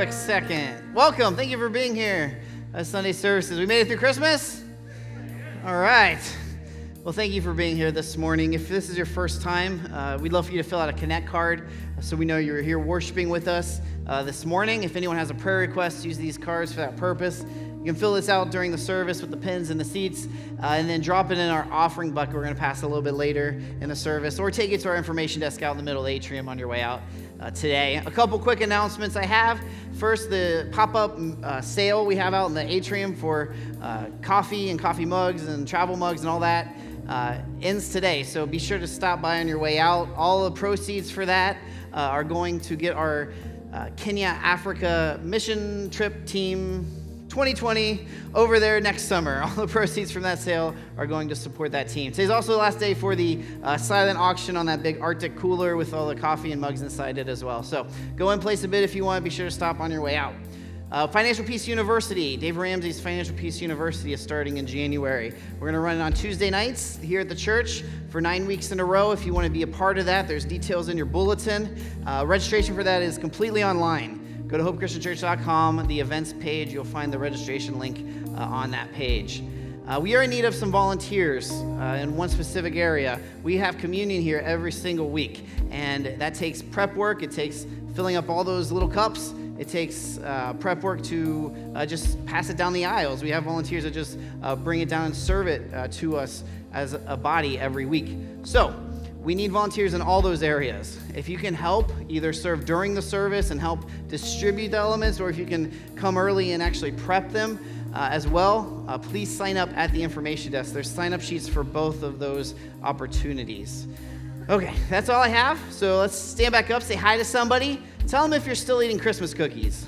quick second. Welcome. Thank you for being here at Sunday services. We made it through Christmas? All right. Well, thank you for being here this morning. If this is your first time, uh, we'd love for you to fill out a Connect card so we know you're here worshiping with us uh, this morning. If anyone has a prayer request, use these cards for that purpose. You can fill this out during the service with the pins and the seats, uh, and then drop it in our offering bucket. We're going to pass a little bit later in the service, or take it to our information desk out in the middle of the atrium on your way out uh, today. A couple quick announcements I have. First, the pop up uh, sale we have out in the atrium for uh, coffee and coffee mugs and travel mugs and all that uh, ends today. So be sure to stop by on your way out. All the proceeds for that uh, are going to get our uh, Kenya Africa mission trip team 2020 over there next summer. All the proceeds from that sale are going to support that team. Today's also the last day for the uh, silent auction on that big Arctic cooler with all the coffee and mugs inside it as well. So go and place a bid if you want. Be sure to stop on your way out. Uh, Financial Peace University, Dave Ramsey's Financial Peace University is starting in January. We're going to run it on Tuesday nights here at the church for nine weeks in a row. If you want to be a part of that, there's details in your bulletin. Uh, registration for that is completely online. Go to hopechristianchurch.com, the events page, you'll find the registration link uh, on that page. Uh, we are in need of some volunteers uh, in one specific area. We have communion here every single week, and that takes prep work. It takes filling up all those little cups. It takes uh, prep work to uh, just pass it down the aisles. We have volunteers that just uh, bring it down and serve it uh, to us as a body every week. So, we need volunteers in all those areas. If you can help, either serve during the service and help distribute the elements, or if you can come early and actually prep them uh, as well, uh, please sign up at the information desk. There's sign up sheets for both of those opportunities. Okay, that's all I have. So let's stand back up, say hi to somebody, tell them if you're still eating Christmas cookies.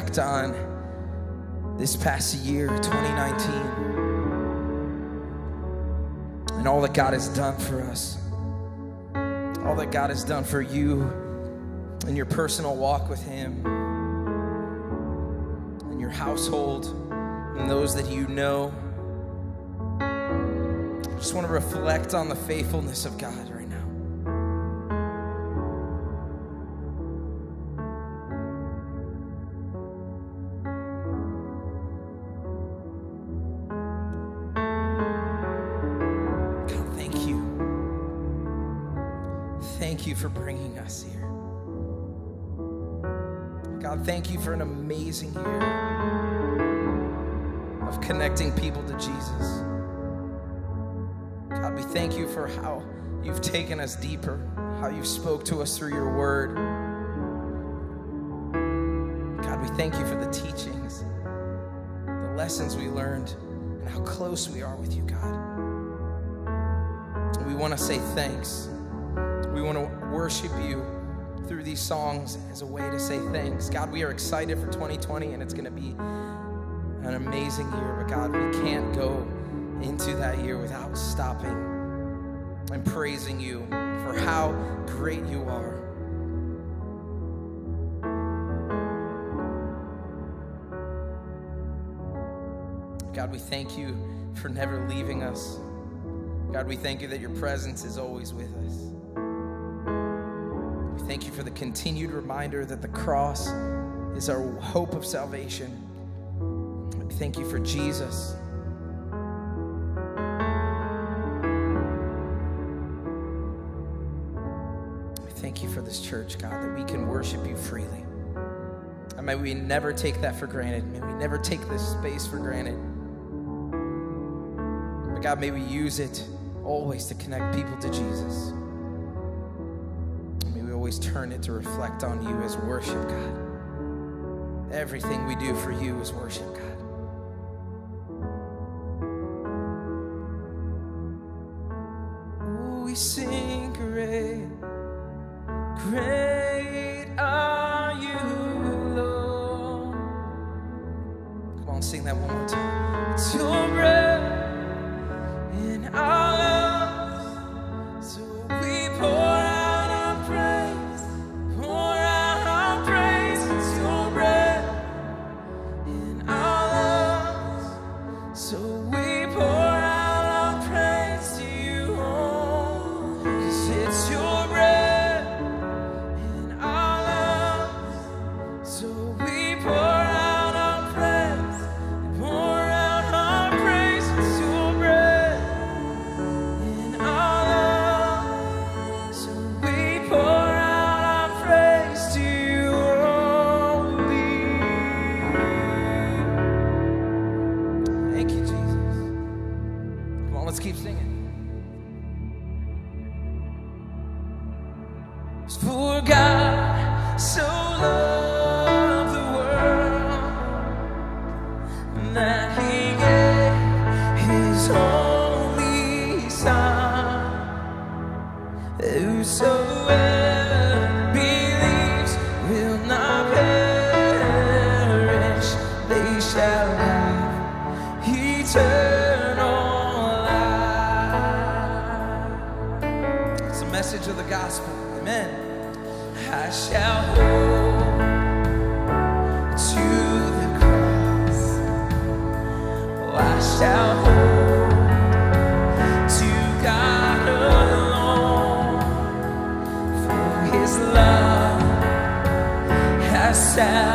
Reflect on this past year, 2019, and all that God has done for us, all that God has done for you in your personal walk with Him, in your household, and those that you know. I just want to reflect on the faithfulness of God. God, for bringing us here. God, thank you for an amazing year of connecting people to Jesus. God, we thank you for how you've taken us deeper, how you've spoke to us through your word. God, we thank you for the teachings, the lessons we learned, and how close we are with you, God. And we want to say thanks. We want to worship you through these songs as a way to say thanks. God, we are excited for 2020 and it's going to be an amazing year, but God, we can't go into that year without stopping and praising you for how great you are. God, we thank you for never leaving us. God, we thank you that your presence is always with us. Thank you for the continued reminder that the cross is our hope of salvation. Thank you for Jesus. Thank you for this church, God, that we can worship you freely. And may we never take that for granted. May we never take this space for granted. But God, may we use it always to connect people to Jesus. Always turn it to reflect on you as worship, God. Everything we do for you is worship, God. On, let's keep singing. For God has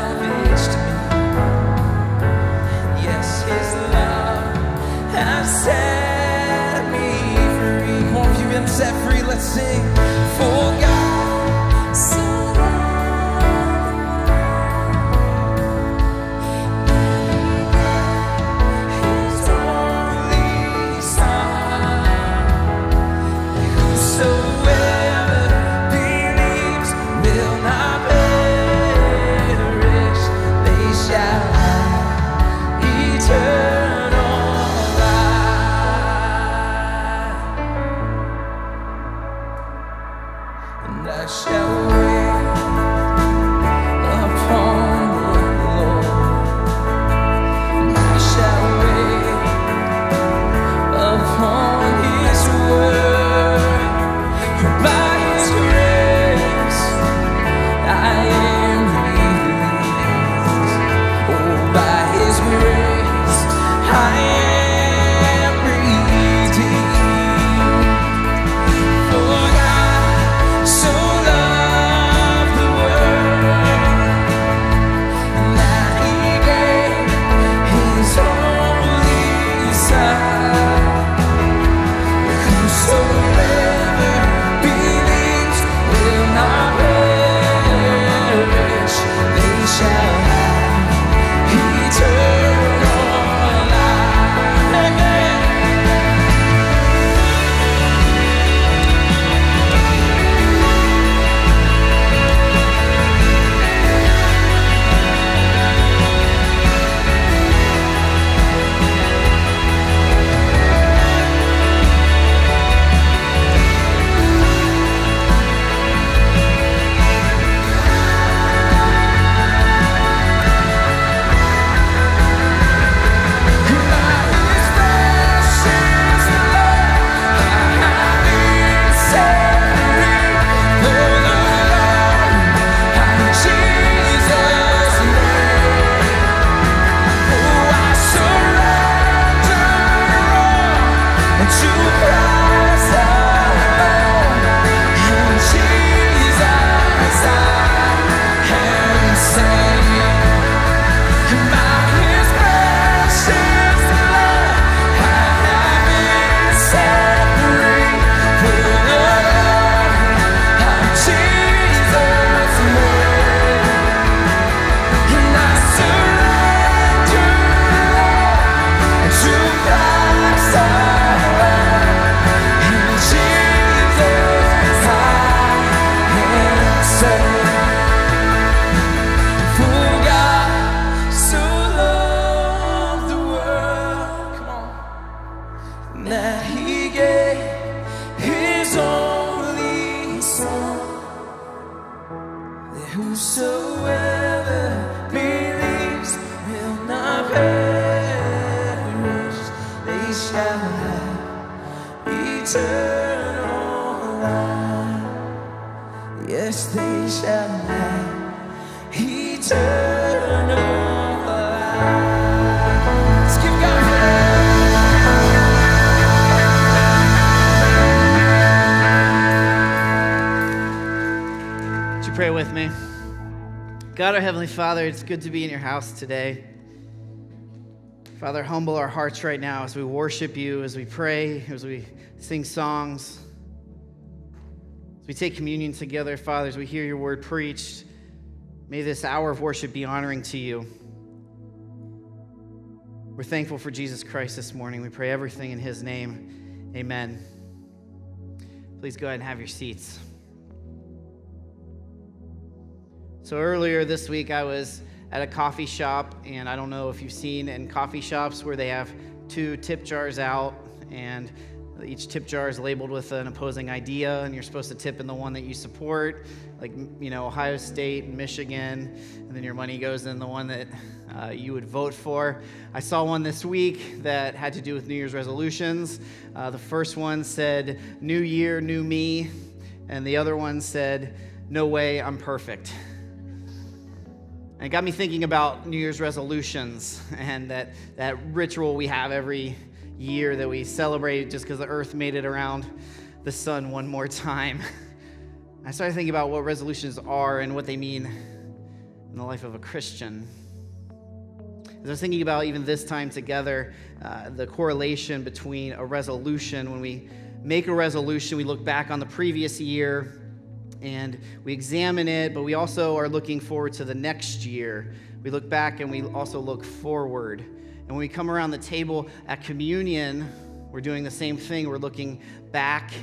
good to be in your house today. Father, humble our hearts right now as we worship you, as we pray, as we sing songs, as we take communion together, Father, as we hear your word preached. May this hour of worship be honoring to you. We're thankful for Jesus Christ this morning. We pray everything in his name. Amen. Please go ahead and have your seats. So earlier this week, I was at a coffee shop, and I don't know if you've seen in coffee shops where they have two tip jars out, and each tip jar is labeled with an opposing idea, and you're supposed to tip in the one that you support, like you know Ohio State and Michigan, and then your money goes in the one that uh, you would vote for. I saw one this week that had to do with New Year's resolutions. Uh, the first one said "New Year, New Me," and the other one said "No way, I'm perfect." And it got me thinking about New Year's resolutions and that, that ritual we have every year that we celebrate just because the earth made it around the sun one more time. I started thinking about what resolutions are and what they mean in the life of a Christian. As I was thinking about even this time together, uh, the correlation between a resolution, when we make a resolution, we look back on the previous year and we examine it, but we also are looking forward to the next year. We look back and we also look forward. And when we come around the table at communion, we're doing the same thing. We're looking back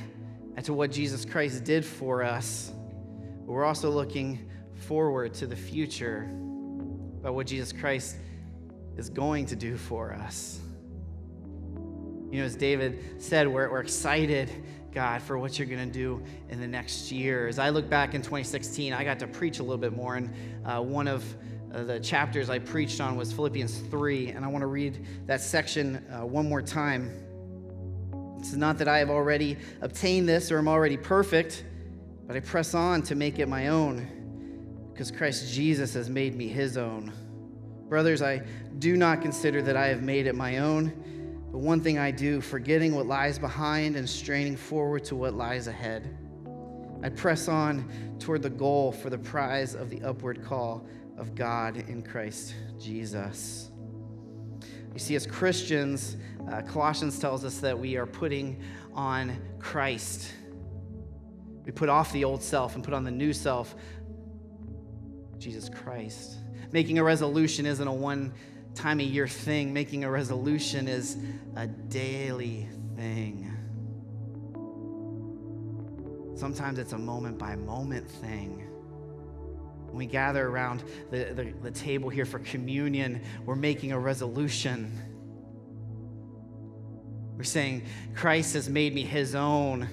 at to what Jesus Christ did for us. But we're also looking forward to the future about what Jesus Christ is going to do for us. You know, as David said, we're, we're excited, God, for what you're going to do in the next year. As I look back in 2016, I got to preach a little bit more, and uh, one of uh, the chapters I preached on was Philippians 3, and I want to read that section uh, one more time. It's not that I have already obtained this or I'm already perfect, but I press on to make it my own because Christ Jesus has made me his own. Brothers, I do not consider that I have made it my own, but one thing I do, forgetting what lies behind and straining forward to what lies ahead. I press on toward the goal for the prize of the upward call of God in Christ Jesus. You see, as Christians, uh, Colossians tells us that we are putting on Christ. We put off the old self and put on the new self, Jesus Christ. Making a resolution isn't a one time of year thing, making a resolution is a daily thing. Sometimes it's a moment by moment thing. When we gather around the, the, the, table here for communion, we're making a resolution. We're saying, Christ has made me his own.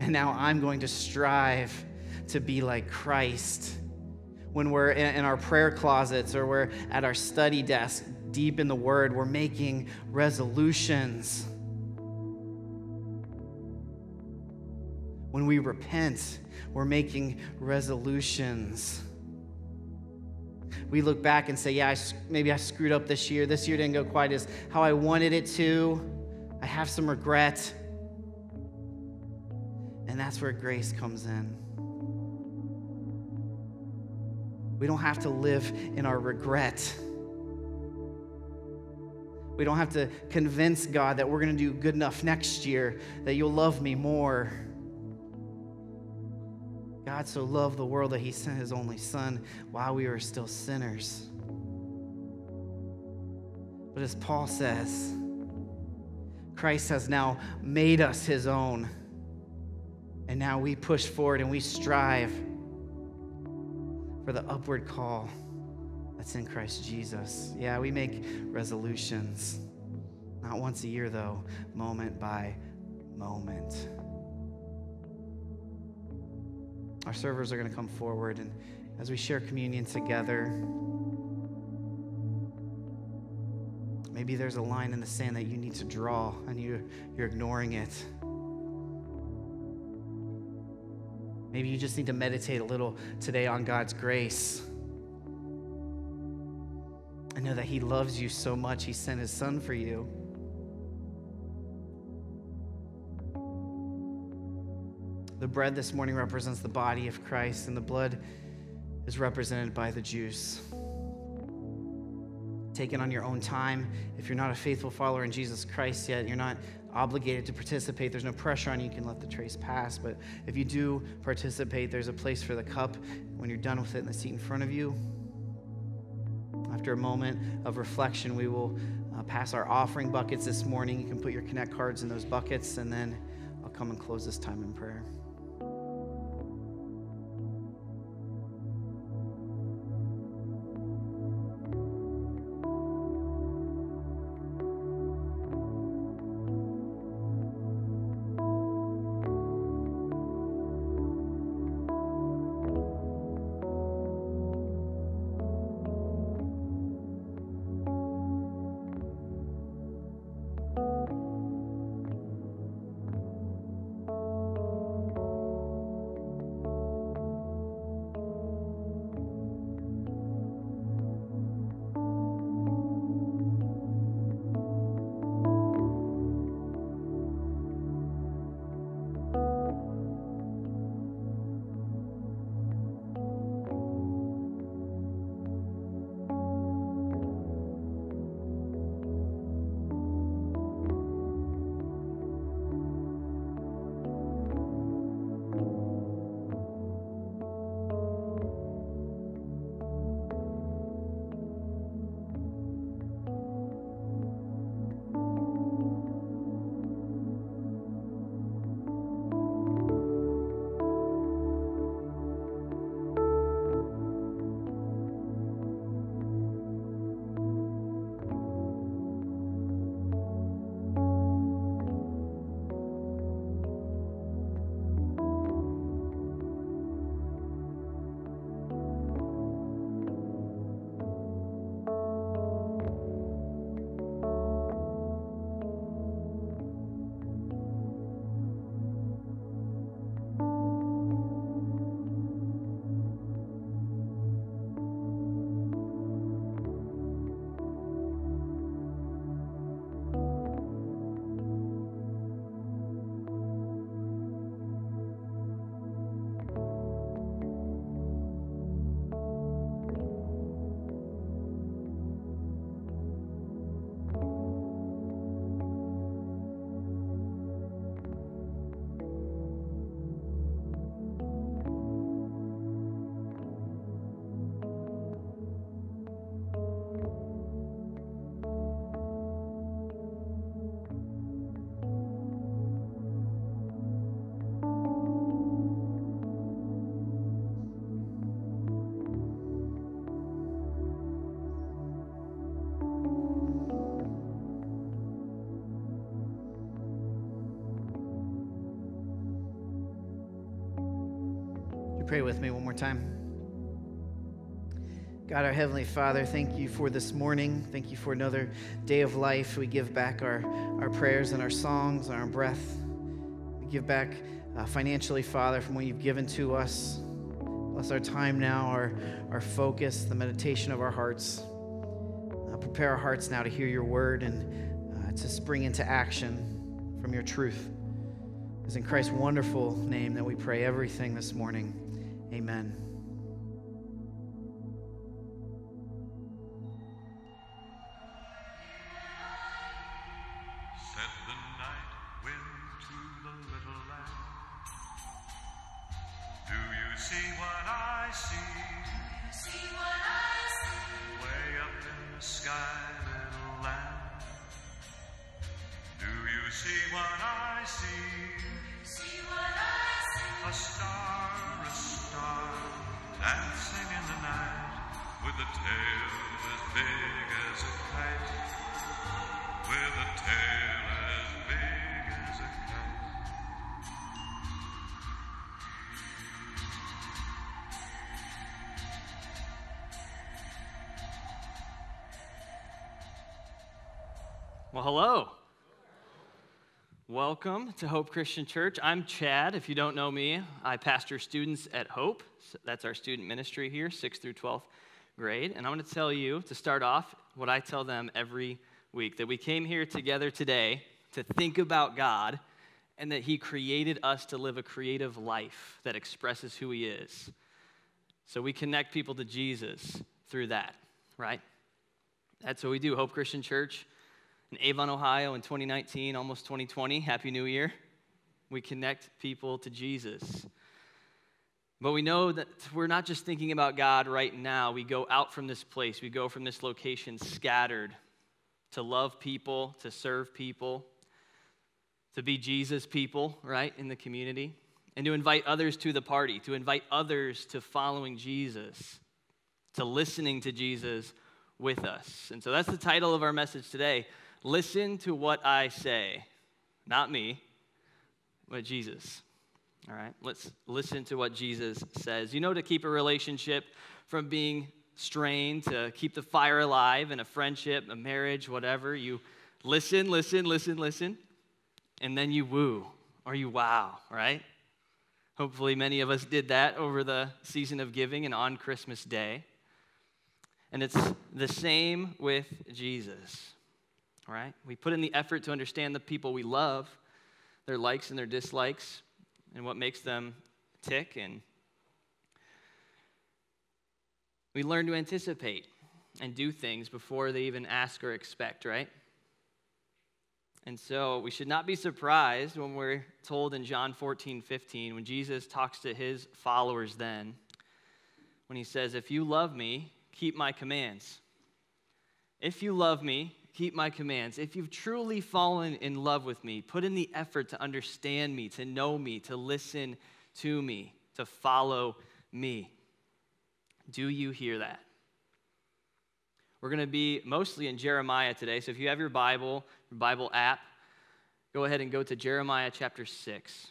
And now I'm going to strive to be like Christ. When we're in, our prayer closets or we're at our study desk, deep in the Word, we're making resolutions. When we repent, we're making resolutions. We look back and say, Yeah, I, maybe I screwed up this year. This year didn't go quite as how I wanted it to. I have some regret. And that's where grace comes in. We don't have to live in our regret. We don't have to convince God that we're going to do good enough next year, that you'll love me more. God so loved the world that he sent his only son while we were still sinners. But as Paul says, Christ has now made us his own. And now we push forward and we strive for the upward call that's in Christ Jesus. Yeah, we make resolutions. Not once a year, though, moment by moment. Our servers are going to come forward, and as we share communion together, maybe there's a line in the sand that you need to draw and you, you're ignoring it. Maybe you just need to meditate a little today on God's grace. And know that He loves you so much, He sent His Son for you. The bread this morning represents the body of Christ, and the blood is represented by the juice. Take it on your own time. If you're not a faithful follower in Jesus Christ yet, you're not obligated to participate. There's no pressure on you. You can let the trace pass. But if you do participate, there's a place for the cup when you're done with it in the seat in front of you. After a moment of reflection, we will uh, pass our offering buckets this morning. You can put your Connect cards in those buckets, and then I'll come and close this time in prayer. Pray with me one more time. God, our Heavenly Father, thank you for this morning. Thank you for another day of life. We give back our, our prayers and our songs and our breath. We give back uh, financially, Father, from what you've given to us. Bless our time now, our, our focus, the meditation of our hearts. Uh, prepare our hearts now to hear your word and uh, to spring into action from your truth. It's in Christ's wonderful name that we pray everything this morning. Amen. Welcome to Hope Christian Church. I'm Chad. If you don't know me, I pastor students at Hope. So That's our student ministry here, 6th through 12th grade. And I'm going to tell you to start off what I tell them every week that we came here together today to think about God and that He created us to live a creative life that expresses who He is. So we connect people to Jesus through that, right? That's what we do. Hope Christian Church in Avon, Ohio in 2019, almost 2020. Happy New Year. We connect people to Jesus. But we know that we're not just thinking about God right now. We go out from this place, we go from this location scattered to love people, to serve people, to be Jesus people, right, in the community, and to invite others to the party, to invite others to following Jesus, to listening to Jesus with us. And so that's the title of our message today Listen to what I say. Not me, but Jesus. All right, let's listen to what Jesus says. You know, to keep a relationship from being strained, to keep the fire alive in a friendship, a marriage, whatever, you listen, listen, listen, listen, and then you woo or you wow, right? Hopefully, many of us did that over the season of giving and on Christmas Day. And it's the same with Jesus. All right? We put in the effort to understand the people we love, their likes and their dislikes, and what makes them tick. And we learn to anticipate and do things before they even ask or expect, right? And so we should not be surprised when we're told in John 14, 15, when Jesus talks to his followers then, when he says, If you love me, keep my commands. If you love me, keep my commands. If you've truly fallen in love with me, put in the effort to understand me, to know me, to listen to me, to follow me. Do you hear that? We're going to be mostly in Jeremiah today. So if you have your Bible, your Bible app, go ahead and go to Jeremiah chapter 6.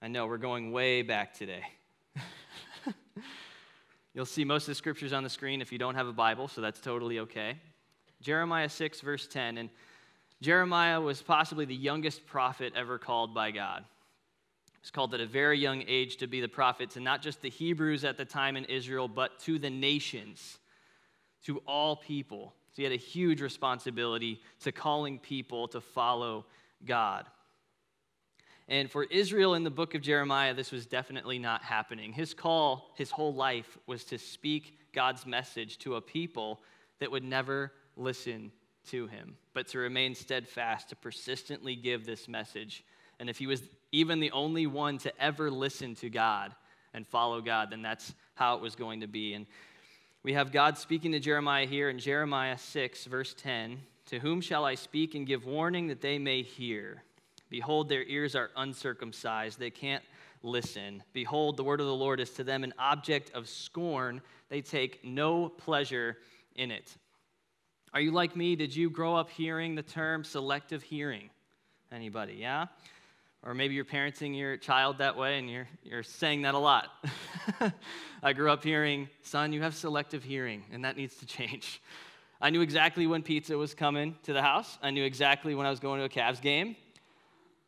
I know we're going way back today. You'll see most of the scriptures on the screen if you don't have a Bible, so that's totally okay. Jeremiah 6, verse 10. And Jeremiah was possibly the youngest prophet ever called by God. He was called at a very young age to be the prophet to not just the Hebrews at the time in Israel, but to the nations, to all people. So he had a huge responsibility to calling people to follow God. And for Israel in the book of Jeremiah, this was definitely not happening. His call, his whole life, was to speak God's message to a people that would never listen to him, but to remain steadfast, to persistently give this message. And if he was even the only one to ever listen to God and follow God, then that's how it was going to be. And we have God speaking to Jeremiah here in Jeremiah 6, verse 10 To whom shall I speak and give warning that they may hear? Behold, their ears are uncircumcised, they can't listen. Behold, the word of the Lord is to them an object of scorn, they take no pleasure in it. Are you like me? Did you grow up hearing the term selective hearing? Anybody, yeah? Or maybe you're parenting your child that way and you're, you're saying that a lot. I grew up hearing, son, you have selective hearing, and that needs to change. I knew exactly when pizza was coming to the house. I knew exactly when I was going to a Cavs game.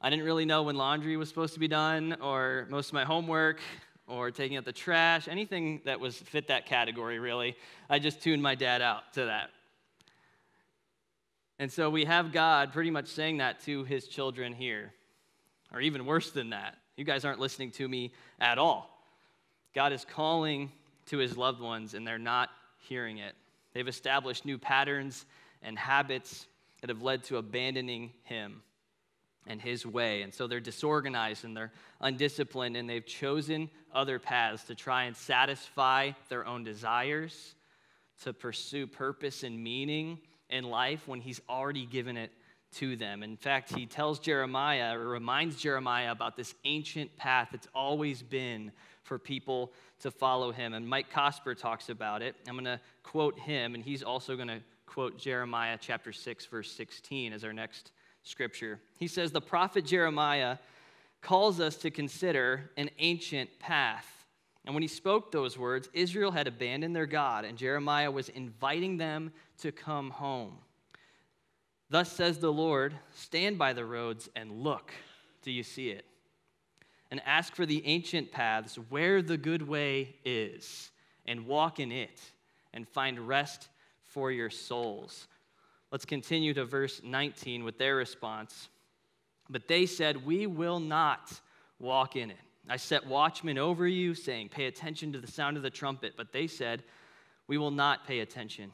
I didn't really know when laundry was supposed to be done, or most of my homework, or taking out the trash, anything that was fit that category, really. I just tuned my dad out to that. And so we have God pretty much saying that to his children here. Or even worse than that, you guys aren't listening to me at all. God is calling to his loved ones and they're not hearing it. They've established new patterns and habits that have led to abandoning him and his way. And so they're disorganized and they're undisciplined and they've chosen other paths to try and satisfy their own desires, to pursue purpose and meaning in life when he's already given it to them. In fact, he tells Jeremiah, or reminds Jeremiah about this ancient path that's always been for people to follow him. And Mike Cosper talks about it. I'm going to quote him, and he's also going to quote Jeremiah chapter 6, verse 16 as our next scripture. He says, The prophet Jeremiah calls us to consider an ancient path. And when he spoke those words, Israel had abandoned their God, and Jeremiah was inviting them to come home. Thus says the Lord Stand by the roads and look. Do you see it? And ask for the ancient paths where the good way is, and walk in it, and find rest for your souls. Let's continue to verse 19 with their response. But they said, We will not walk in it. I set watchmen over you, saying, Pay attention to the sound of the trumpet. But they said, We will not pay attention.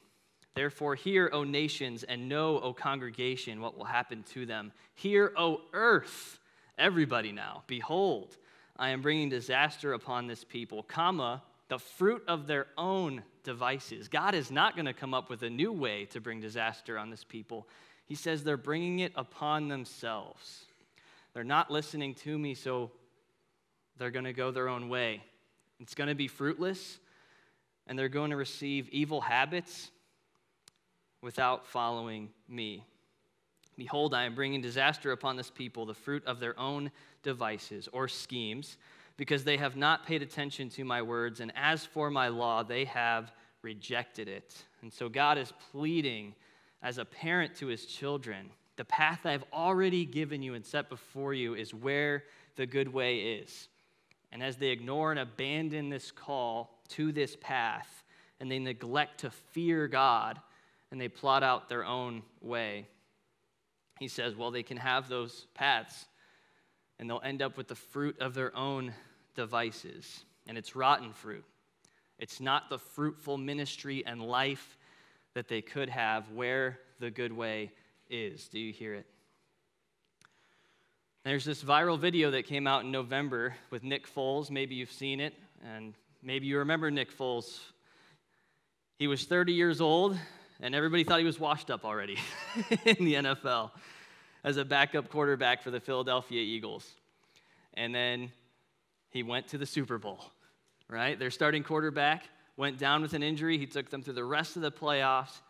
Therefore, hear, O nations, and know, O congregation, what will happen to them. Hear, O earth, everybody now. Behold, I am bringing disaster upon this people, comma, the fruit of their own devices. God is not going to come up with a new way to bring disaster on this people. He says they're bringing it upon themselves. They're not listening to me, so they're going to go their own way. It's going to be fruitless, and they're going to receive evil habits without following me. Behold, I am bringing disaster upon this people, the fruit of their own devices or schemes, because they have not paid attention to my words, and as for my law, they have rejected it. And so God is pleading as a parent to his children the path I've already given you and set before you is where the good way is. And as they ignore and abandon this call to this path, and they neglect to fear God, and they plot out their own way. He says, well, they can have those paths, and they'll end up with the fruit of their own devices, and it's rotten fruit. It's not the fruitful ministry and life that they could have where the good way is. Do you hear it? There's this viral video that came out in November with Nick Foles. Maybe you've seen it, and maybe you remember Nick Foles. He was 30 years old, and everybody thought he was washed up already in the NFL as a backup quarterback for the Philadelphia Eagles. And then he went to the Super Bowl, right? Their starting quarterback went down with an injury. He took them through the rest of the playoffs,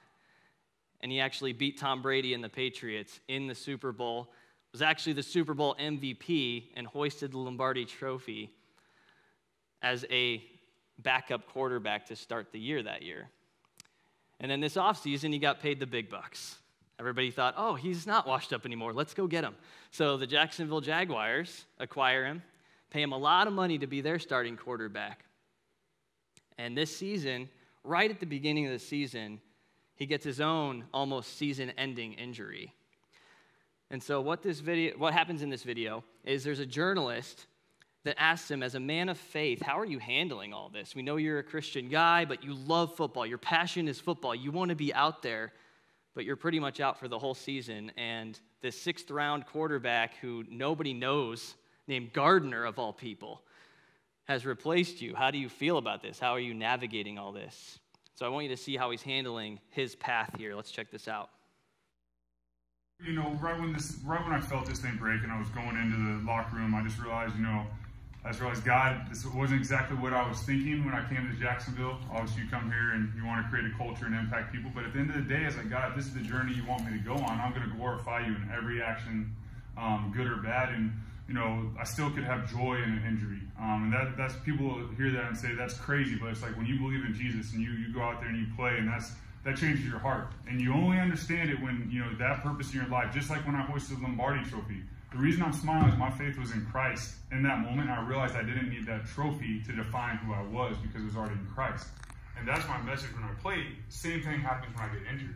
and he actually beat Tom Brady and the Patriots in the Super Bowl. Was actually the Super Bowl MVP and hoisted the Lombardi Trophy as a backup quarterback to start the year that year. And then this offseason, he got paid the big bucks. Everybody thought, oh, he's not washed up anymore. Let's go get him. So the Jacksonville Jaguars acquire him, pay him a lot of money to be their starting quarterback. And this season, right at the beginning of the season, he gets his own almost season ending injury. And so what this video what happens in this video is there's a journalist that asks him, as a man of faith, how are you handling all this? We know you're a Christian guy, but you love football. Your passion is football. You want to be out there, but you're pretty much out for the whole season. And this sixth round quarterback who nobody knows, named Gardner of all people, has replaced you. How do you feel about this? How are you navigating all this? So I want you to see how he's handling his path here. Let's check this out. You know, right when this, right when I felt this thing break and I was going into the locker room, I just realized, you know, I just realized, God, this wasn't exactly what I was thinking when I came to Jacksonville. Obviously, you come here and you want to create a culture and impact people. But at the end of the day, as I was like, God, this is the journey you want me to go on. I'm going to glorify you in every action, um, good or bad. And, you know, I still could have joy in an injury. Um, and that, that's people hear that and say, that's crazy. But it's like when you believe in Jesus and you, you go out there and you play, and that's that changes your heart. And you only understand it when, you know, that purpose in your life, just like when I hoisted the Lombardi trophy. The reason I'm smiling is my faith was in Christ. In that moment, I realized I didn't need that trophy to define who I was because it was already in Christ. And that's my message when I play. Same thing happens when I get injured.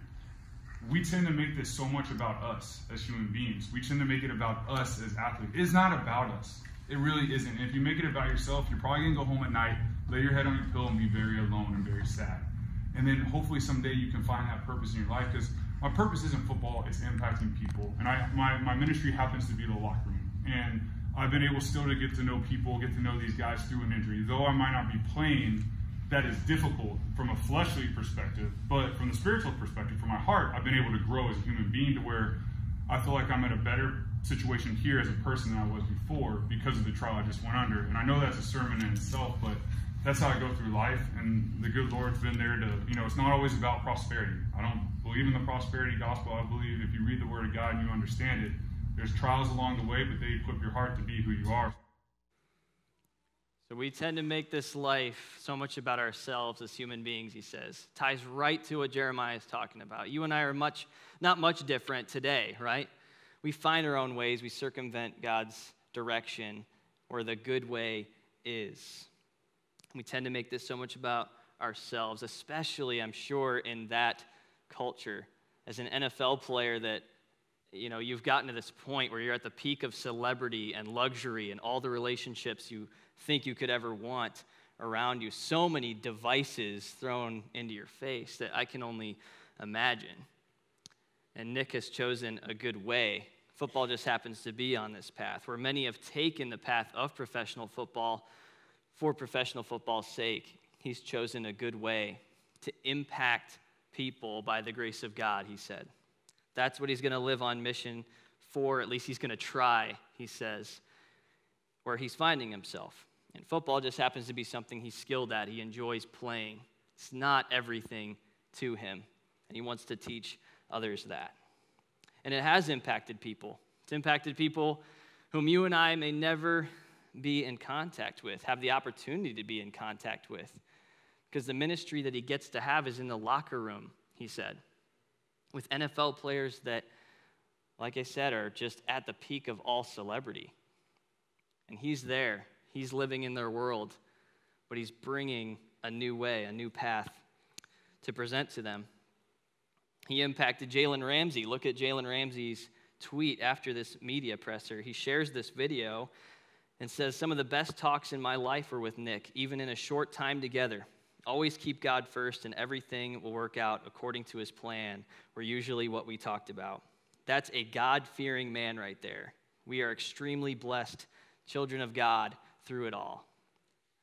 We tend to make this so much about us as human beings. We tend to make it about us as athletes. It's not about us. It really isn't. If you make it about yourself, you're probably going to go home at night, lay your head on your pillow, and be very alone and very sad. And then hopefully someday you can find that purpose in your life because my purpose isn't football, it's impacting people. And I, my, my ministry happens to be the locker room. And I've been able still to get to know people, get to know these guys through an injury. Though I might not be playing, that is difficult from a fleshly perspective, but from the spiritual perspective, from my heart, I've been able to grow as a human being to where I feel like I'm in a better situation here as a person than I was before because of the trial I just went under. And I know that's a sermon in itself, but that's how I go through life. And the good Lord's been there to, you know, it's not always about prosperity. I don't believe in the prosperity gospel. I believe if you read the Word of God and you understand it, there's trials along the way, but they equip your heart to be who you are. So we tend to make this life so much about ourselves as human beings, he says. Ties right to what Jeremiah is talking about. You and I are much, not much different today, right? We find our own ways, we circumvent God's direction where the good way is. We tend to make this so much about ourselves, especially, I'm sure, in that culture. As an NFL player that you know you've gotten to this point where you're at the peak of celebrity and luxury and all the relationships you think you could ever want around you so many devices thrown into your face that i can only imagine and nick has chosen a good way football just happens to be on this path where many have taken the path of professional football for professional football's sake he's chosen a good way to impact people by the grace of god he said that's what he's going to live on mission for. At least he's going to try, he says, where he's finding himself. And football just happens to be something he's skilled at. He enjoys playing. It's not everything to him. And he wants to teach others that. And it has impacted people. It's impacted people whom you and I may never be in contact with, have the opportunity to be in contact with. Because the ministry that he gets to have is in the locker room, he said with NFL players that, like I said, are just at the peak of all celebrity. And he's there, he's living in their world, but he's bringing a new way, a new path to present to them. He impacted Jalen Ramsey. Look at Jalen Ramsey's tweet after this media presser. He shares this video and says, Some of the best talks in my life were with Nick, even in a short time together. Always keep God first, and everything will work out according to his plan, were usually what we talked about. That's a God fearing man right there. We are extremely blessed children of God through it all.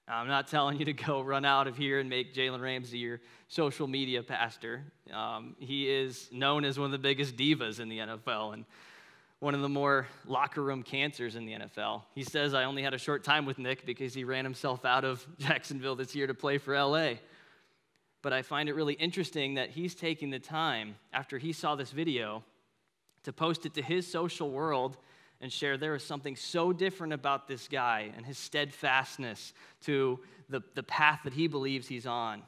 I'm not telling you to go run out of here and make Jalen Ramsey your social media pastor. Um, he is known as one of the biggest divas in the NFL and one of the more locker room cancers in the NFL. He says, I only had a short time with Nick because he ran himself out of Jacksonville this year to play for LA. But I find it really interesting that he's taking the time after he saw this video to post it to his social world and share there is something so different about this guy and his steadfastness to the, the path that he believes he's on,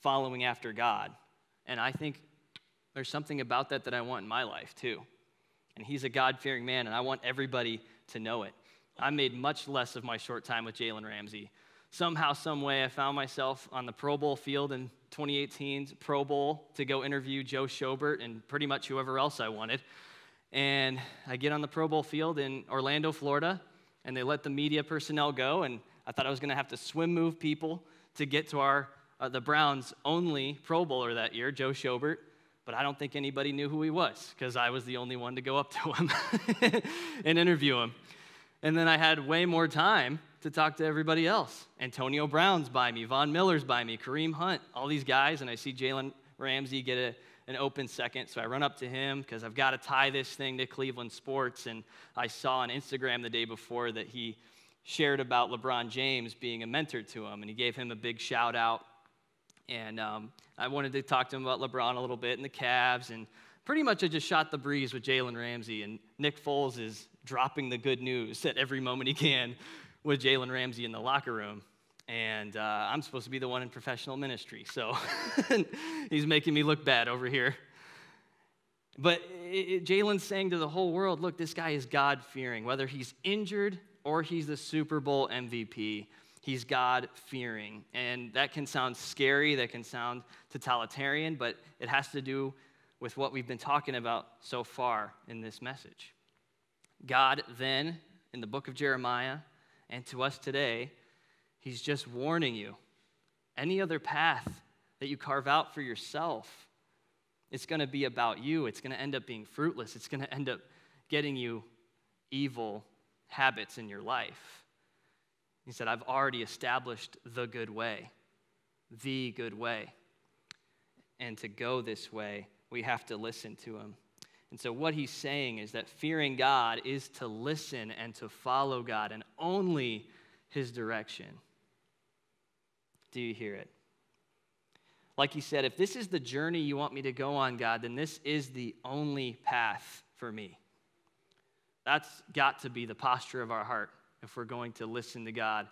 following after God. And I think there's something about that that I want in my life too. And he's a God fearing man, and I want everybody to know it. I made much less of my short time with Jalen Ramsey. Somehow, some way, I found myself on the Pro Bowl field in 2018's Pro Bowl to go interview Joe Schobert and pretty much whoever else I wanted. And I get on the Pro Bowl field in Orlando, Florida, and they let the media personnel go. And I thought I was going to have to swim move people to get to our uh, the Browns' only Pro Bowler that year, Joe Schobert but I don't think anybody knew who he was because I was the only one to go up to him and interview him. And then I had way more time to talk to everybody else. Antonio Brown's by me, Von Miller's by me, Kareem Hunt, all these guys, and I see Jalen Ramsey get a, an open second. So I run up to him because I've got to tie this thing to Cleveland sports. And I saw on Instagram the day before that he shared about LeBron James being a mentor to him, and he gave him a big shout out and um, I wanted to talk to him about LeBron a little bit and the Cavs. And pretty much I just shot the breeze with Jalen Ramsey. And Nick Foles is dropping the good news at every moment he can with Jalen Ramsey in the locker room. And uh, I'm supposed to be the one in professional ministry. So he's making me look bad over here. But Jalen's saying to the whole world look, this guy is God fearing. Whether he's injured or he's the Super Bowl MVP, He's God fearing. And that can sound scary, that can sound totalitarian, but it has to do with what we've been talking about so far in this message. God, then, in the book of Jeremiah, and to us today, He's just warning you. Any other path that you carve out for yourself, it's going to be about you. It's going to end up being fruitless. It's going to end up getting you evil habits in your life. He said, I've already established the good way, the good way. And to go this way, we have to listen to him. And so, what he's saying is that fearing God is to listen and to follow God and only his direction. Do you hear it? Like he said, if this is the journey you want me to go on, God, then this is the only path for me. That's got to be the posture of our heart if we're going to listen to God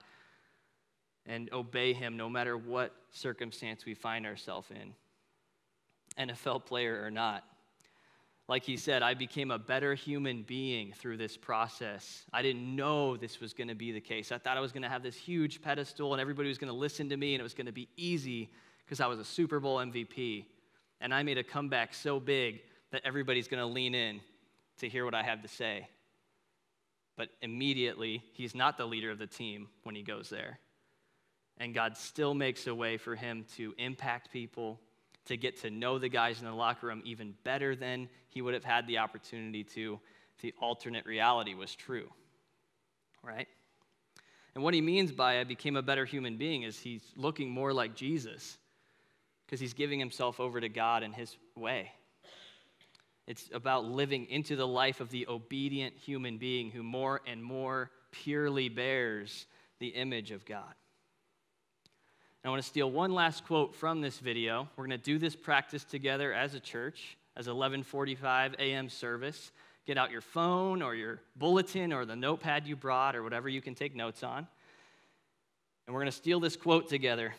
and obey him no matter what circumstance we find ourselves in, NFL player or not. Like he said, I became a better human being through this process. I didn't know this was going to be the case. I thought I was going to have this huge pedestal and everybody was going to listen to me and it was going to be easy because I was a Super Bowl MVP. And I made a comeback so big that everybody's going to lean in to hear what I have to say. But immediately, he's not the leader of the team when he goes there. And God still makes a way for him to impact people, to get to know the guys in the locker room even better than he would have had the opportunity to if the alternate reality was true. Right? And what he means by I became a better human being is he's looking more like Jesus because he's giving himself over to God in his way. It's about living into the life of the obedient human being who more and more purely bears the image of God. And I want to steal one last quote from this video. We're going to do this practice together as a church, as 11:45 a.m. service. Get out your phone or your bulletin or the notepad you brought or whatever you can take notes on. And we're going to steal this quote together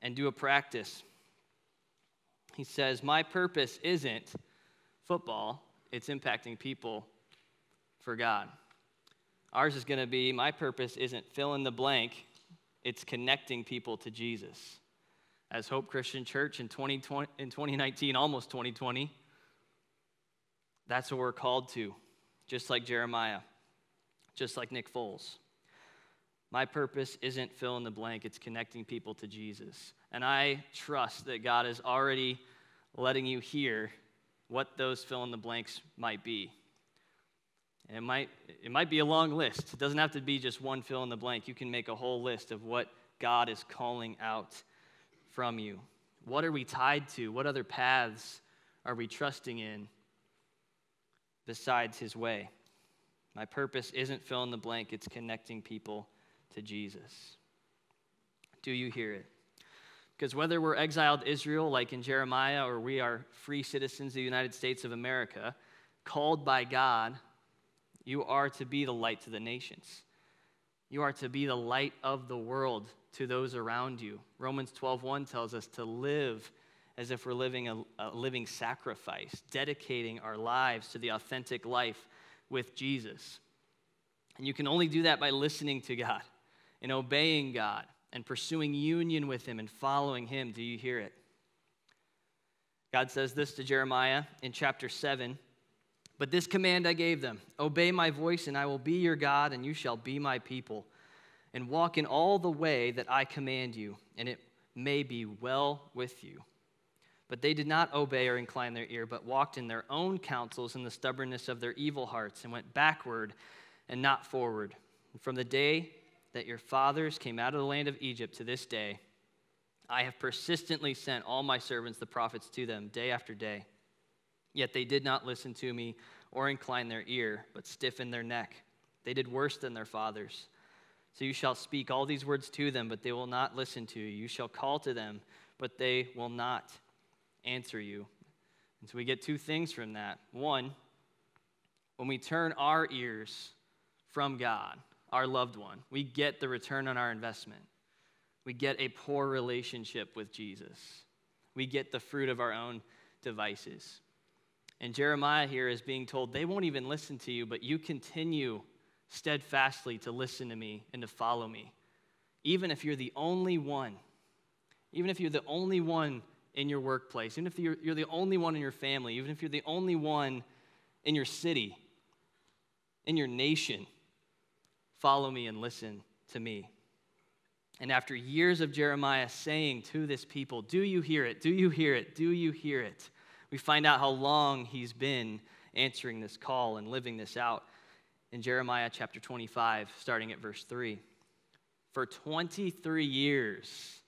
and do a practice. He says, "My purpose isn't football, it's impacting people for God. Ours is going to be my purpose isn't fill in the blank, it's connecting people to Jesus. As Hope Christian Church in, 2020, in 2019, almost 2020, that's what we're called to, just like Jeremiah, just like Nick Foles. My purpose isn't fill in the blank, it's connecting people to Jesus. And I trust that God is already letting you hear what those fill in the blanks might be. And it might, it might be a long list. It doesn't have to be just one fill in the blank. You can make a whole list of what God is calling out from you. What are we tied to? What other paths are we trusting in besides His way? My purpose isn't fill in the blank, it's connecting people to Jesus. Do you hear it? Because whether we're exiled Israel, like in Jeremiah, or we are free citizens of the United States of America, called by God, you are to be the light to the nations. You are to be the light of the world to those around you. Romans 12:1 tells us to live as if we're living a, a living sacrifice, dedicating our lives to the authentic life with Jesus. And you can only do that by listening to God and obeying God and pursuing union with Him and following Him. Do you hear it? God says this to Jeremiah in chapter 7 But this command I gave them Obey my voice, and I will be your God, and you shall be my people, and walk in all the way that I command you, and it may be well with you. But they did not obey or incline their ear, but walked in their own counsels in the stubbornness of their evil hearts, and went backward and not forward. And from the day that your fathers came out of the land of Egypt to this day, I have persistently sent all my servants, the prophets, to them day after day. Yet they did not listen to me or incline their ear, but stiffened their neck. They did worse than their fathers. So you shall speak all these words to them, but they will not listen to you. You shall call to them, but they will not answer you. And so we get two things from that. One, when we turn our ears from God, our loved one. We get the return on our investment. We get a poor relationship with Jesus. We get the fruit of our own devices. And Jeremiah here is being told they won't even listen to you, but you continue steadfastly to listen to me and to follow me. Even if you're the only one, even if you're the only one in your workplace, even if you're, you're the only one in your family, even if you're the only one in your city, in your nation, Follow me and listen to me. And after years of Jeremiah saying to this people, Do you hear it? Do you hear it? Do you hear it? We find out how long he's been answering this call and living this out in Jeremiah chapter 25, starting at verse 3. For 23 years,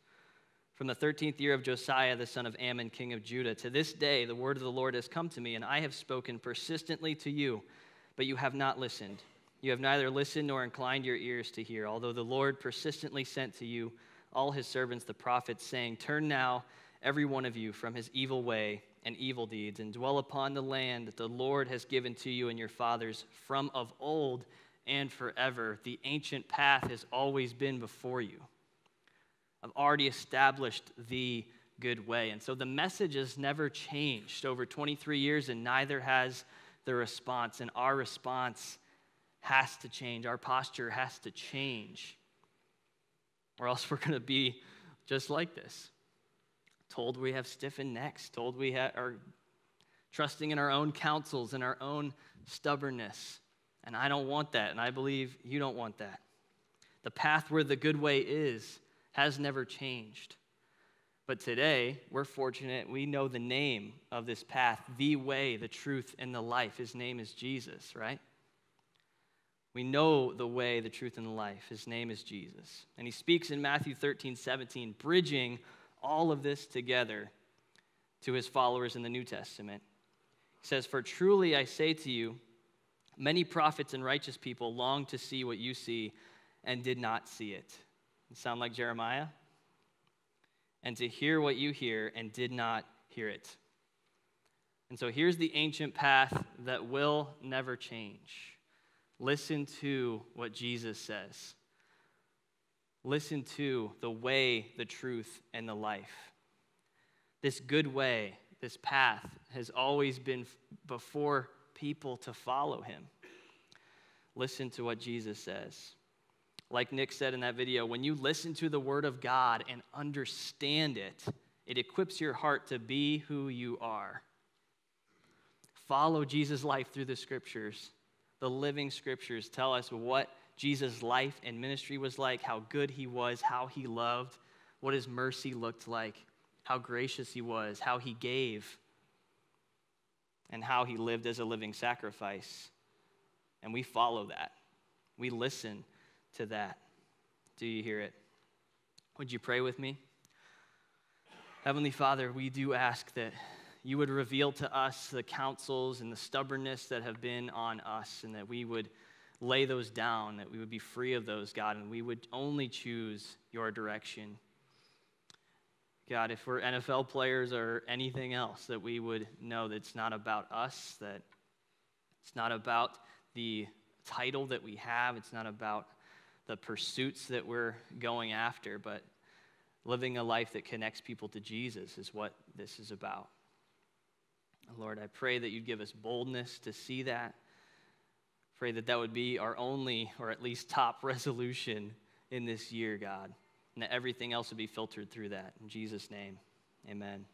from the 13th year of Josiah, the son of Amon, king of Judah, to this day, the word of the Lord has come to me, and I have spoken persistently to you, but you have not listened. You have neither listened nor inclined your ears to hear, although the Lord persistently sent to you all his servants, the prophets, saying, Turn now, every one of you, from his evil way and evil deeds, and dwell upon the land that the Lord has given to you and your fathers from of old and forever. The ancient path has always been before you. I've already established the good way. And so the message has never changed over 23 years, and neither has the response. And our response has to change, our posture has to change, or else we're going to be just like this. Told we have stiffened necks, told we ha- are trusting in our own counsels and our own stubbornness. And I don't want that, and I believe you don't want that. The path where the good way is has never changed. But today, we're fortunate we know the name of this path, the way, the truth, and the life. His name is Jesus, right? We know the way, the truth, and the life. His name is Jesus. And he speaks in Matthew 13, 17, bridging all of this together to his followers in the New Testament. He says, For truly I say to you, many prophets and righteous people long to see what you see and did not see it. Sound like Jeremiah? And to hear what you hear and did not hear it. And so here's the ancient path that will never change. Listen to what Jesus says. Listen to the way, the truth, and the life. This good way, this path, has always been before people to follow him. Listen to what Jesus says. Like Nick said in that video, when you listen to the word of God and understand it, it equips your heart to be who you are. Follow Jesus' life through the scriptures. The living scriptures tell us what Jesus' life and ministry was like, how good he was, how he loved, what his mercy looked like, how gracious he was, how he gave, and how he lived as a living sacrifice. And we follow that. We listen to that. Do you hear it? Would you pray with me? Heavenly Father, we do ask that you would reveal to us the counsels and the stubbornness that have been on us, and that we would lay those down, that we would be free of those, God, and we would only choose your direction. God, if we're NFL players or anything else, that we would know that it's not about us, that it's not about the title that we have, it's not about the pursuits that we're going after, but living a life that connects people to Jesus is what this is about. Lord, I pray that you'd give us boldness to see that. Pray that that would be our only, or at least top resolution in this year, God, and that everything else would be filtered through that. In Jesus' name, amen.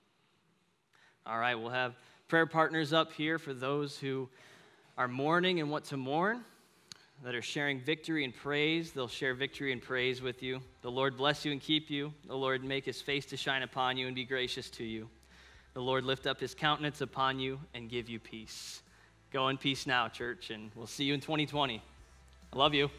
All right, we'll have prayer partners up here for those who are mourning and want to mourn, that are sharing victory and praise. They'll share victory and praise with you. The Lord bless you and keep you. The Lord make his face to shine upon you and be gracious to you. The Lord lift up his countenance upon you and give you peace. Go in peace now, church, and we'll see you in 2020. I love you.